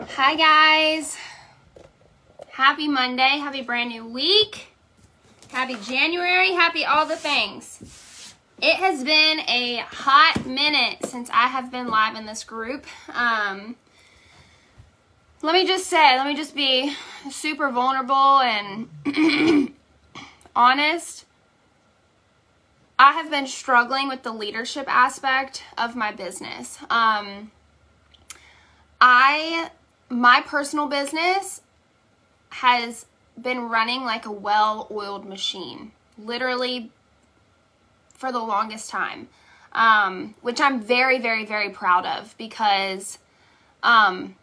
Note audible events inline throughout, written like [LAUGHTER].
Hi, guys. Happy Monday. Happy brand new week. Happy January. Happy all the things. It has been a hot minute since I have been live in this group. Um, let me just say, let me just be super vulnerable and [CLEARS THROAT] honest. I have been struggling with the leadership aspect of my business. Um, I my personal business has been running like a well-oiled machine, literally for the longest time, um, which I'm very, very, very proud of because um,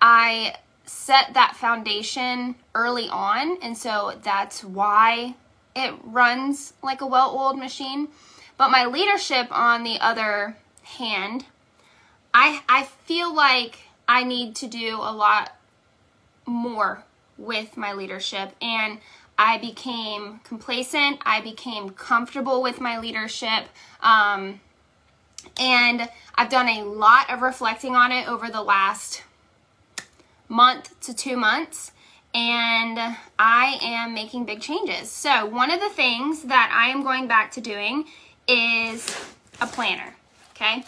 I set that foundation early on, and so that's why it runs like a well-oiled machine. But my leadership, on the other hand, I I feel like I need to do a lot more with my leadership and I became complacent. I became comfortable with my leadership. Um, and I've done a lot of reflecting on it over the last month to two months. And I am making big changes. So, one of the things that I am going back to doing is a planner. Okay.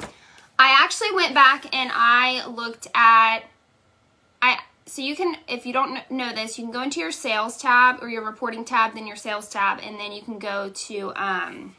I actually went back and I looked at I so you can if you don't know this, you can go into your sales tab or your reporting tab, then your sales tab, and then you can go to um,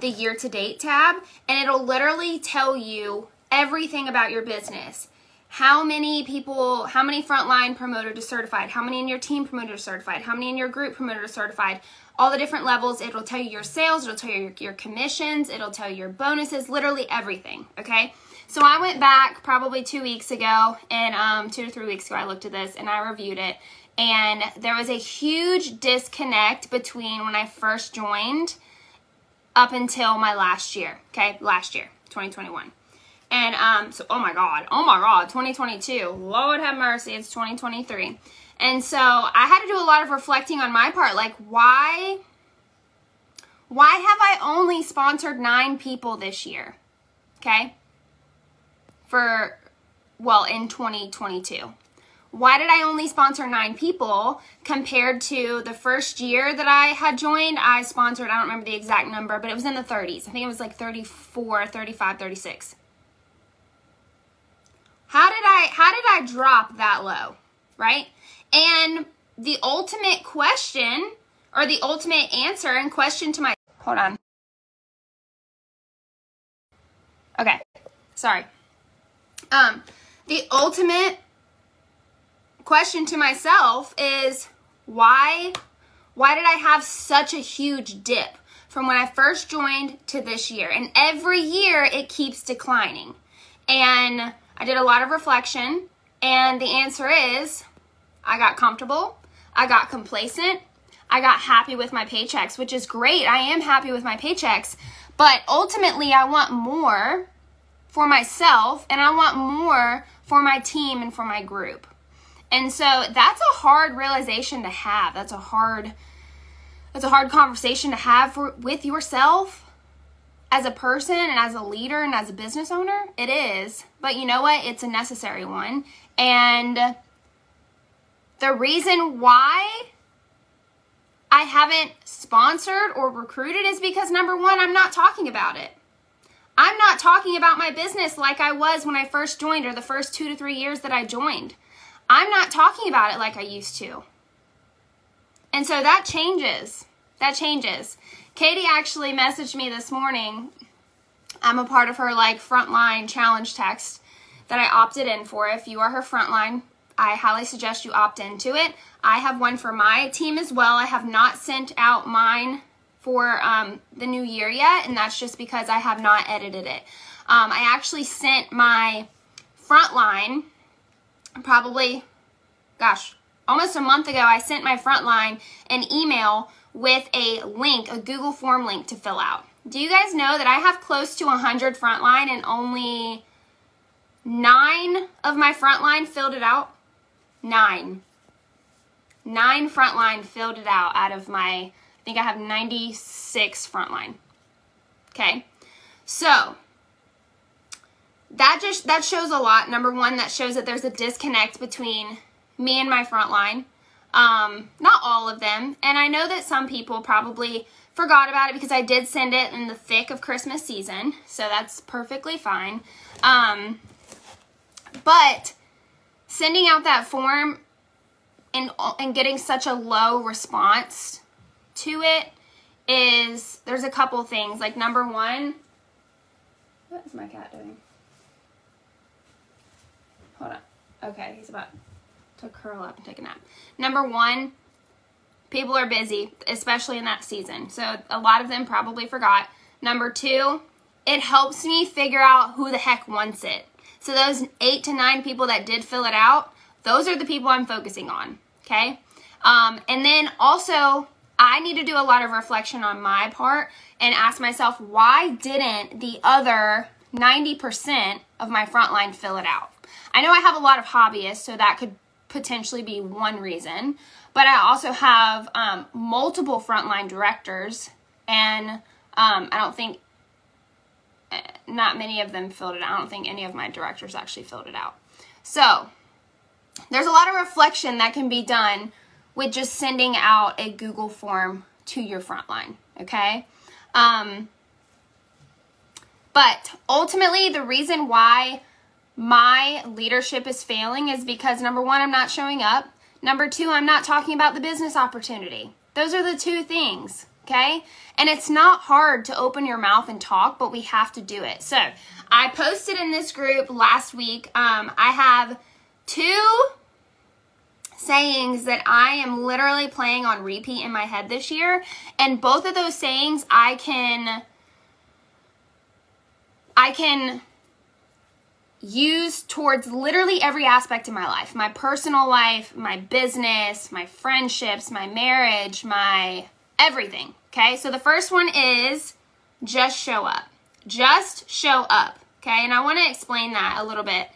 the year to date tab, and it'll literally tell you everything about your business. How many people, how many frontline promoter to certified, how many in your team promoter to certified, how many in your group promoter to certified, all the different levels. It'll tell you your sales, it'll tell you your, your commissions, it'll tell you your bonuses, literally everything. Okay. So I went back probably two weeks ago, and um, two to three weeks ago, I looked at this and I reviewed it. And there was a huge disconnect between when I first joined up until my last year. Okay, last year, 2021. And um, so, oh my God, oh my God, 2022. Lord have mercy, it's 2023. And so I had to do a lot of reflecting on my part. Like, why? Why have I only sponsored nine people this year? Okay. For, well, in 2022. Why did I only sponsor nine people compared to the first year that I had joined? I sponsored, I don't remember the exact number, but it was in the 30s. I think it was like 34, 35, 36. How did I how did I drop that low? Right? And the ultimate question or the ultimate answer and question to my hold on. Okay. Sorry. Um the ultimate question to myself is why why did I have such a huge dip from when I first joined to this year? And every year it keeps declining. And I did a lot of reflection and the answer is I got comfortable, I got complacent, I got happy with my paychecks, which is great. I am happy with my paychecks, but ultimately, I want more for myself and I want more for my team and for my group. And so that's a hard realization to have. That's a hard that's a hard conversation to have for, with yourself as a person and as a leader and as a business owner. It is. But you know what? It's a necessary one. And the reason why I haven't sponsored or recruited is because number one, I'm not talking about it. I'm not talking about my business like I was when I first joined or the first two to three years that I joined. I'm not talking about it like I used to. And so that changes. That changes. Katie actually messaged me this morning. I'm a part of her like frontline challenge text that I opted in for. If you are her frontline I highly suggest you opt into it. I have one for my team as well. I have not sent out mine for um, the new year yet, and that's just because I have not edited it. Um, I actually sent my frontline probably, gosh, almost a month ago. I sent my frontline an email with a link, a Google form link to fill out. Do you guys know that I have close to 100 frontline and only nine of my frontline filled it out? nine. Nine frontline filled it out out of my, I think I have 96 frontline. Okay. So, that just that shows a lot. Number one, that shows that there's a disconnect between me and my front line. Um, not all of them, and I know that some people probably forgot about it because I did send it in the thick of Christmas season, so that's perfectly fine. Um, but sending out that form and and getting such a low response to it is there's a couple things. Like number one, what is my cat doing? Hold on. Okay, he's about to curl up and take a nap. Number one, people are busy, especially in that season. So a lot of them probably forgot. Number two, it helps me figure out who the heck wants it. So those eight to nine people that did fill it out, those are the people I'm focusing on. Okay. Um, and then also, I need to do a lot of reflection on my part and ask myself, why didn't the other 90% of my frontline fill it out? I know I have a lot of hobbyists, so that could potentially be one reason. But I also have um, multiple frontline directors, and um, I don't think eh, not many of them filled it out. I don't think any of my directors actually filled it out. So there's a lot of reflection that can be done with just sending out a Google form to your frontline. Okay. Um, but ultimately, the reason why my leadership is failing is because number one, I'm not showing up. Number two, I'm not talking about the business opportunity. Those are the two things, okay? And it's not hard to open your mouth and talk, but we have to do it. So I posted in this group last week. Um, I have two sayings that I am literally playing on repeat in my head this year. And both of those sayings I can I can use towards literally every aspect of my life my personal life, my business, my friendships, my marriage, my everything. Okay, so the first one is just show up. Just show up. Okay, and I want to explain that a little bit.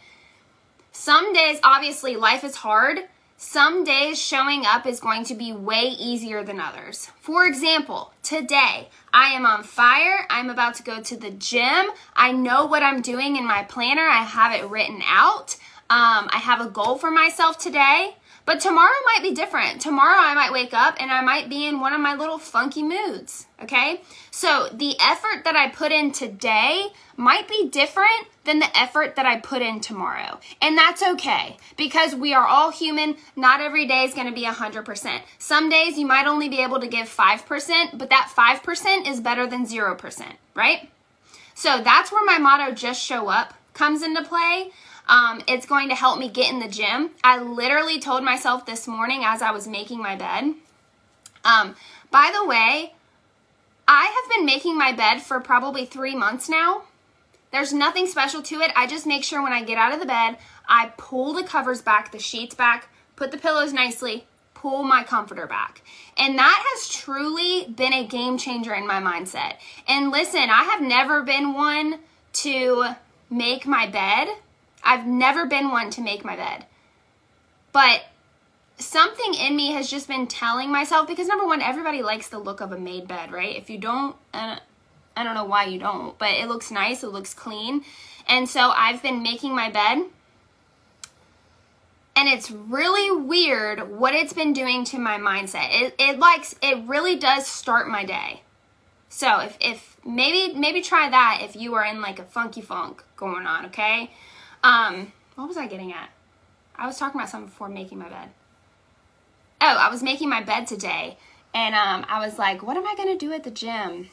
Some days, obviously, life is hard. Some days showing up is going to be way easier than others. For example, today I am on fire. I'm about to go to the gym. I know what I'm doing in my planner. I have it written out. Um, I have a goal for myself today. But tomorrow might be different. Tomorrow I might wake up and I might be in one of my little funky moods. Okay? So the effort that I put in today might be different than the effort that I put in tomorrow. And that's okay because we are all human. Not every day is going to be 100%. Some days you might only be able to give 5%, but that 5% is better than 0%, right? So that's where my motto, just show up, comes into play. Um, it's going to help me get in the gym. I literally told myself this morning as I was making my bed. Um, by the way, I have been making my bed for probably three months now. There's nothing special to it. I just make sure when I get out of the bed, I pull the covers back, the sheets back, put the pillows nicely, pull my comforter back. And that has truly been a game changer in my mindset. And listen, I have never been one to make my bed I've never been one to make my bed. But something in me has just been telling myself because number one, everybody likes the look of a made bed, right? If you don't, uh, I don't know why you don't, but it looks nice, it looks clean. And so I've been making my bed. And it's really weird what it's been doing to my mindset. It, it likes it really does start my day. So if, if maybe maybe try that if you are in like a funky funk going on, okay? Um, what was I getting at? I was talking about something before making my bed. Oh, I was making my bed today, and um, I was like, what am I going to do at the gym?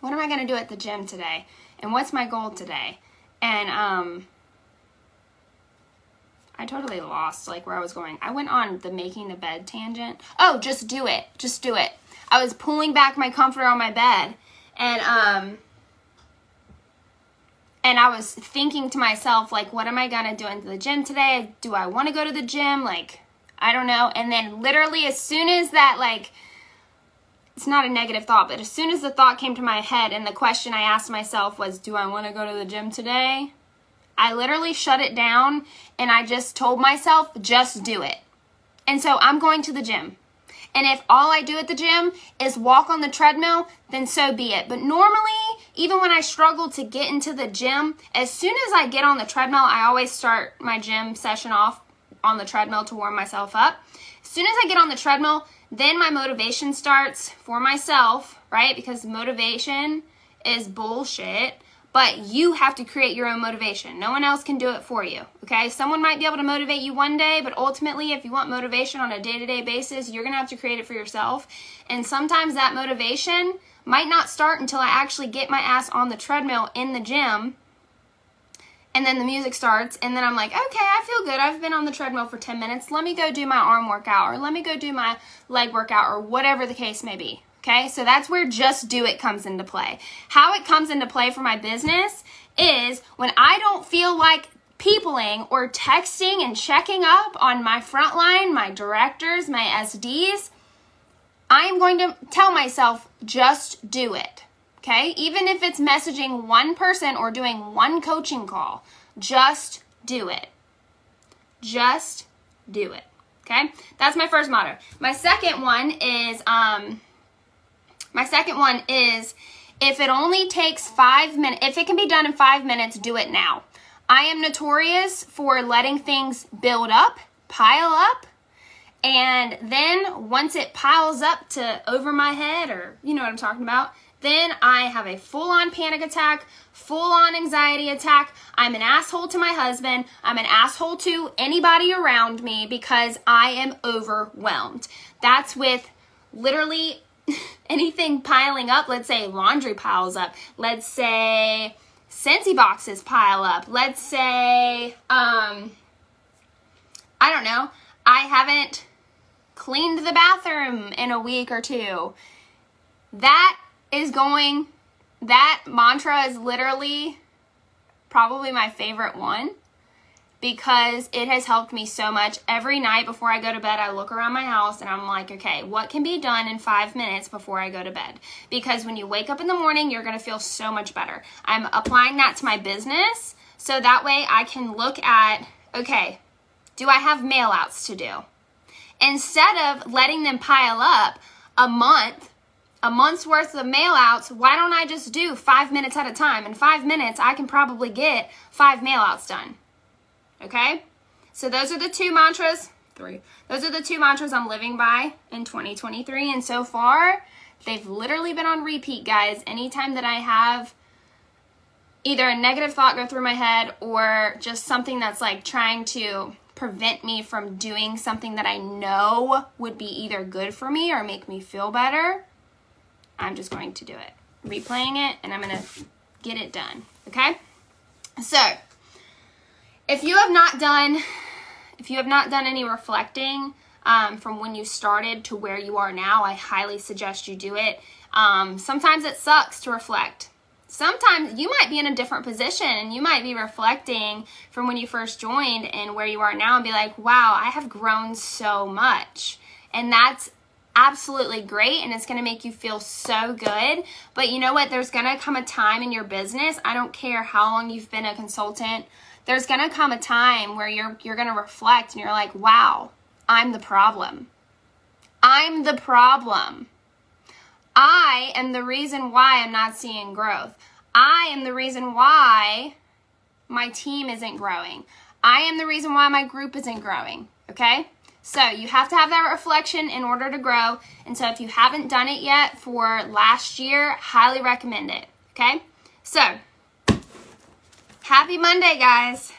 What am I going to do at the gym today? And what's my goal today? And um, I totally lost like where I was going. I went on the making the bed tangent. Oh, just do it. Just do it. I was pulling back my comforter on my bed, and um, and I was thinking to myself, like, what am I gonna do into the gym today? Do I wanna go to the gym? Like, I don't know. And then literally as soon as that, like, it's not a negative thought, but as soon as the thought came to my head and the question I asked myself was, do I wanna go to the gym today? I literally shut it down and I just told myself, just do it. And so I'm going to the gym. And if all I do at the gym is walk on the treadmill, then so be it. But normally, even when I struggle to get into the gym, as soon as I get on the treadmill, I always start my gym session off on the treadmill to warm myself up. As soon as I get on the treadmill, then my motivation starts for myself, right? Because motivation is bullshit, but you have to create your own motivation. No one else can do it for you, okay? Someone might be able to motivate you one day, but ultimately, if you want motivation on a day to day basis, you're gonna have to create it for yourself. And sometimes that motivation might not start until I actually get my ass on the treadmill in the gym. And then the music starts and then i'm like okay i feel good. I've been on the treadmill for 10 minutes. Let me go do my arm workout or let me go do my leg workout or whatever the case may be okay? So that's where just do it comes into play. How it comes into play for my business is when i don't feel like peopling or texting and checking up on my frontline my directors my sds i am going to tell myself just do it Okay? Even if it's messaging one person or doing one coaching call, just do it. Just do it. Okay? That's my first motto. My second one is um my second one is if it only takes 5 minutes, if it can be done in 5 minutes, do it now. I am notorious for letting things build up, pile up, and then once it piles up to over my head or you know what I'm talking about, then I have a full on panic attack, full on anxiety attack. I'm an asshole to my husband. I'm an asshole to anybody around me because I am overwhelmed. That's with literally [LAUGHS] anything piling up. Let's say laundry piles up. Let's say Scentsy boxes pile up. Let's say, um, I don't know, I haven't cleaned the bathroom in a week or two. That is going, that mantra is literally probably my favorite one because it has helped me so much. Every night before I go to bed, I look around my house and I'm like, okay, what can be done in five minutes before I go to bed? Because when you wake up in the morning, you're gonna feel so much better. I'm applying that to my business so that way I can look at, okay, do I have mail outs to do? Instead of letting them pile up a month a month's worth of mail outs, why don't I just do five minutes at a time? In five minutes, I can probably get five mail outs done. Okay? So those are the two mantras. Three. Those are the two mantras I'm living by in 2023. And so far, they've literally been on repeat, guys. Anytime that I have either a negative thought go through my head or just something that's like trying to prevent me from doing something that I know would be either good for me or make me feel better, I'm just going to do it. Replaying it, and I'm going to get it done. Okay? So, if you have not done, if you have not done any reflecting um, from when you started to where you are now, I highly suggest you do it. Um, sometimes it sucks to reflect. Sometimes you might be in a different position and you might be reflecting from when you first joined and where you are now and be like, wow, I have grown so much. And that's absolutely great and it's going to make you feel so good. But you know what? There's going to come a time in your business. I don't care how long you've been a consultant. There's going to come a time where you're you're going to reflect and you're like, "Wow, I'm the problem. I'm the problem. I am the reason why I'm not seeing growth. I am the reason why my team isn't growing. I am the reason why my group isn't growing." Okay? So you have to have that reflection in order to grow. And so if you haven't done it yet for last year, highly recommend it. Okay? So happy Monday, guys.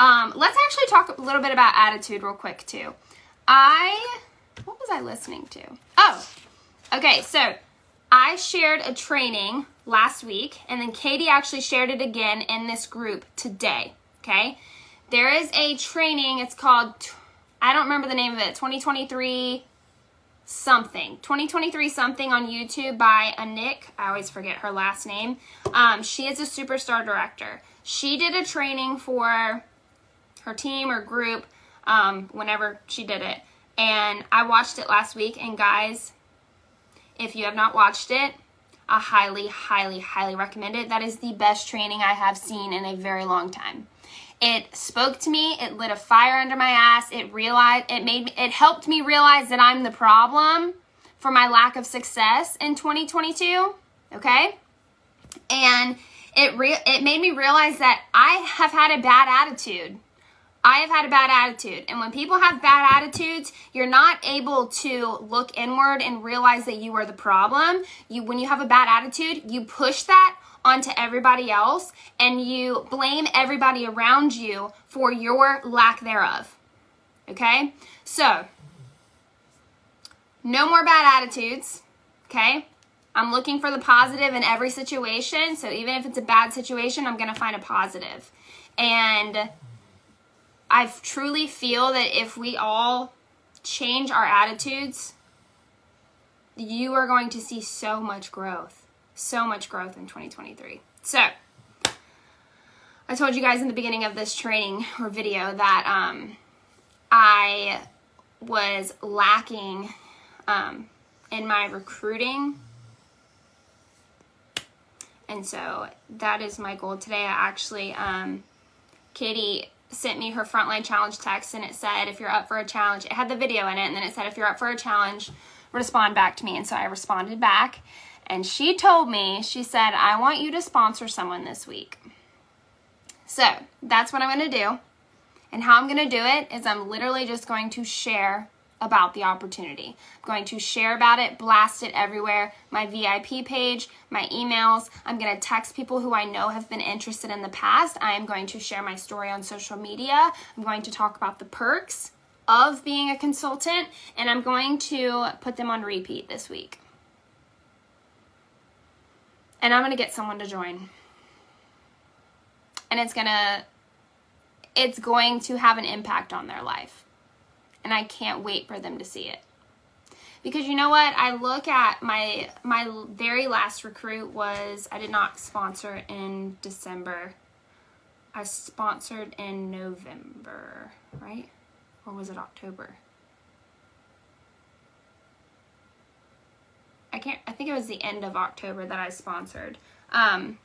Um, let's actually talk a little bit about attitude real quick too. I what was I listening to? Oh, okay, so I shared a training last week, and then Katie actually shared it again in this group today. Okay, there is a training, it's called I don't remember the name of it. 2023 something. 2023 something on YouTube by a nick I always forget her last name. Um, she is a superstar director. She did a training for her team or group um, whenever she did it. And I watched it last week. And guys, if you have not watched it, I highly, highly, highly recommend it. That is the best training I have seen in a very long time. It spoke to me. It lit a fire under my ass. It realized it made me, it helped me realize that I'm the problem for my lack of success in 2022. Okay? And it re- it made me realize that I have had a bad attitude. I have had a bad attitude. And when people have bad attitudes, you're not able to look inward and realize that you are the problem. You when you have a bad attitude, you push that onto everybody else and you blame everybody around you for your lack thereof. Okay? So, no more bad attitudes. Okay? I'm looking for the positive in every situation. So, even if it's a bad situation, I'm going to find a positive. And I truly feel that if we all change our attitudes, you are going to see so much growth. So much growth in 2023. So, I told you guys in the beginning of this training or video that um, I was lacking um, in my recruiting. And so that is my goal today. I actually, um, Katie sent me her frontline challenge text and it said, if you're up for a challenge, it had the video in it, and then it said, if you're up for a challenge, respond back to me. And so I responded back, and she told me, she said, I want you to sponsor someone this week. So that's what I'm going to do. And how I'm going to do it is I'm literally just going to share about the opportunity. I'm going to share about it, blast it everywhere, my VIP page, my emails. I'm going to text people who I know have been interested in the past. I am going to share my story on social media. I'm going to talk about the perks of being a consultant, and I'm going to put them on repeat this week. And I'm going to get someone to join. And it's going to it's going to have an impact on their life and I can't wait for them to see it. Because you know what? I look at my my very last recruit was I did not sponsor in December. I sponsored in November, right? Or was it October? I can't I think it was the end of October that I sponsored. Um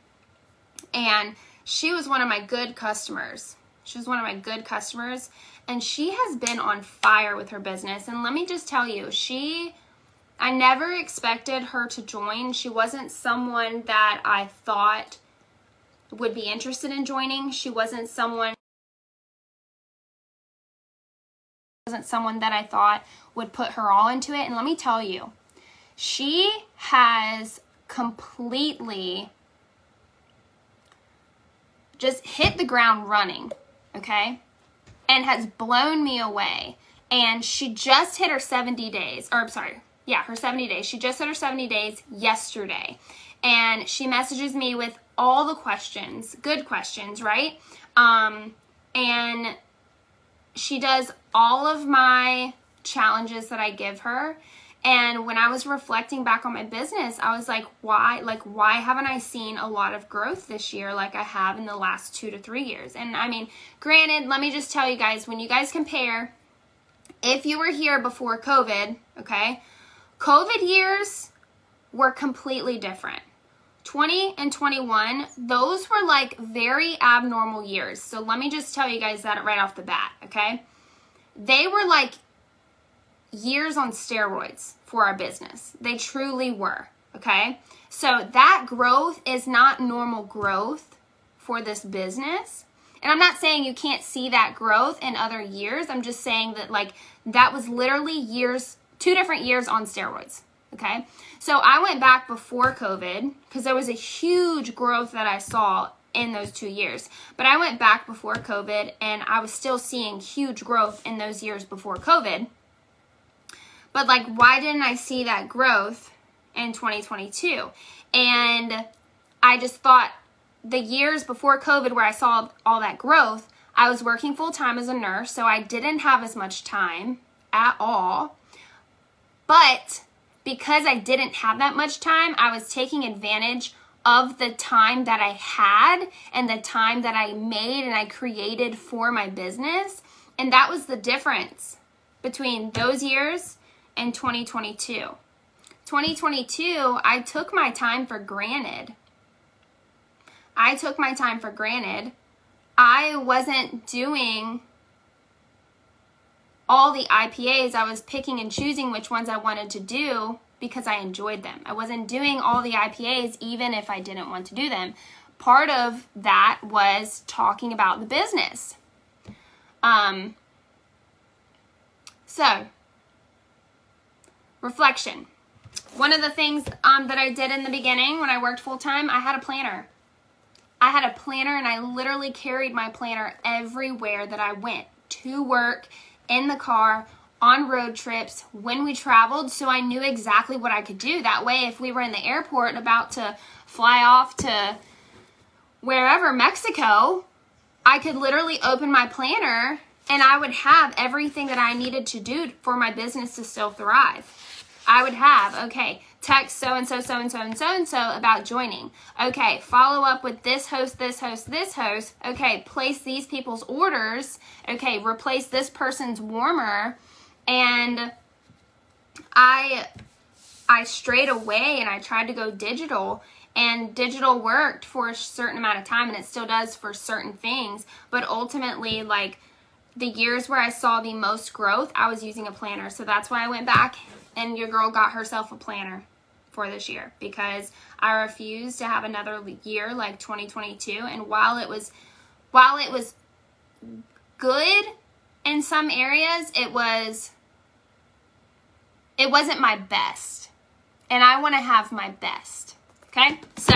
and she was one of my good customers. She was one of my good customers and she has been on fire with her business. And let me just tell you, she I never expected her to join. She wasn't someone that I thought would be interested in joining. She wasn't someone wasn't someone that I thought would put her all into it. And let me tell you, she has completely just hit the ground running, okay? And has blown me away. And she just hit her 70 days, or I'm sorry, yeah, her 70 days. She just hit her 70 days yesterday. And she messages me with all the questions, good questions, right? Um, and she does all of my challenges that I give her. And when I was reflecting back on my business, I was like, why like why haven't I seen a lot of growth this year like I have in the last 2 to 3 years? And I mean, granted, let me just tell you guys when you guys compare if you were here before COVID, okay? COVID years were completely different. 20 and 21, those were like very abnormal years. So let me just tell you guys that right off the bat, okay? They were like years on steroids for our business. They truly were. Okay. So that growth is not normal growth for this business. And I'm not saying you can't see that growth in other years. I'm just saying that, like, that was literally years, two different years on steroids. Okay. So I went back before COVID because there was a huge growth that I saw in those two years. But I went back before COVID and I was still seeing huge growth in those years before COVID. But like, why didn't I see that growth in 2022? And I just thought the years before COVID, where I saw all that growth, I was working full time as a nurse, so I didn't have as much time at all. But because I didn't have that much time, I was taking advantage of the time that I had and the time that I made and I created for my business. And that was the difference between those years and 2022. 2022, I took my time for granted. I took my time for granted. I wasn't doing all the IPAs. I was picking and choosing which ones I wanted to do because I enjoyed them. I wasn't doing all the IPAs even if I didn't want to do them. Part of that was talking about the business. Um, so, reflection. One of the things um, that I did in the beginning when I worked full time, I had a planner. I had a planner and I literally carried my planner everywhere that I went to work, in the car, on road trips, when we traveled, so I knew exactly what I could do. That way, if we were in the airport and about to fly off to wherever, Mexico, I could literally open my planner and I would have everything that I needed to do for my business to still thrive. I would have, okay, text so and so, so and so, and so and so about joining. Okay, follow up with this host, this host, this host. Okay, place these people's orders. Okay, replace this person's warmer. And I I strayed away and I tried to go digital and digital worked for a certain amount of time and it still does for certain things, but ultimately like the years where I saw the most growth, I was using a planner. So that's why I went back and your girl got herself a planner for this year because I refused to have another year like 2022 and while it was while it was good in some areas it was it wasn't my best. And I want to have my best. Okay? So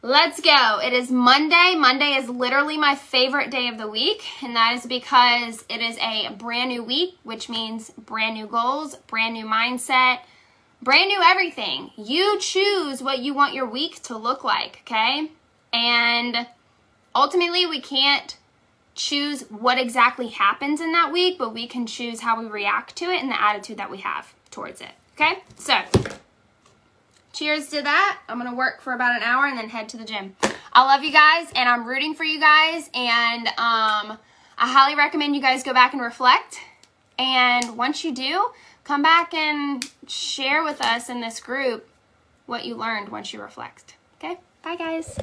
Let's go. It is Monday. Monday is literally my favorite day of the week, and that is because it is a brand new week, which means brand new goals, brand new mindset, brand new everything. You choose what you want your week to look like, okay? And ultimately, we can't choose what exactly happens in that week, but we can choose how we react to it and the attitude that we have towards it, okay? So, cheers to that. I'm going to work for about an hour and then head to the gym. I love you guys and I'm rooting for you guys and um, I highly recommend you guys go back and reflect. And once you do, come back and share with us in this group what you learned once you reflect. Okay? Bye, guys.